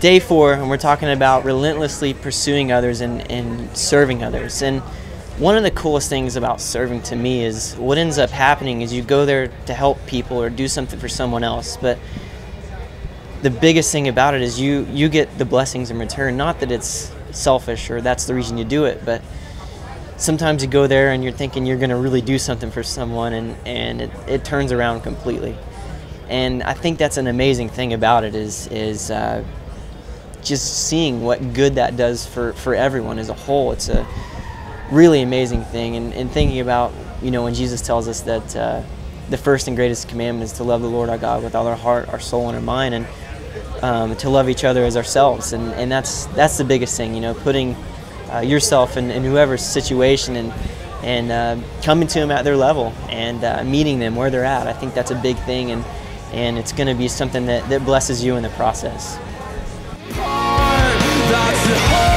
day four, and we're talking about relentlessly pursuing others and, and serving others. And one of the coolest things about serving to me is what ends up happening is you go there to help people or do something for someone else, but the biggest thing about it is you you get the blessings in return. Not that it's selfish or that's the reason you do it, but sometimes you go there and you're thinking you're going to really do something for someone, and and it, it turns around completely. And I think that's an amazing thing about it is is uh, just seeing what good that does for for everyone as a whole. It's a really amazing thing, and, and thinking about you know when Jesus tells us that. Uh, the first and greatest commandment is to love the Lord our God with all our heart, our soul, and our mind, and um, to love each other as ourselves, and, and that's that's the biggest thing, you know, putting uh, yourself in, in whoever's situation and and uh, coming to them at their level and uh, meeting them where they're at. I think that's a big thing, and and it's going to be something that, that blesses you in the process. That's the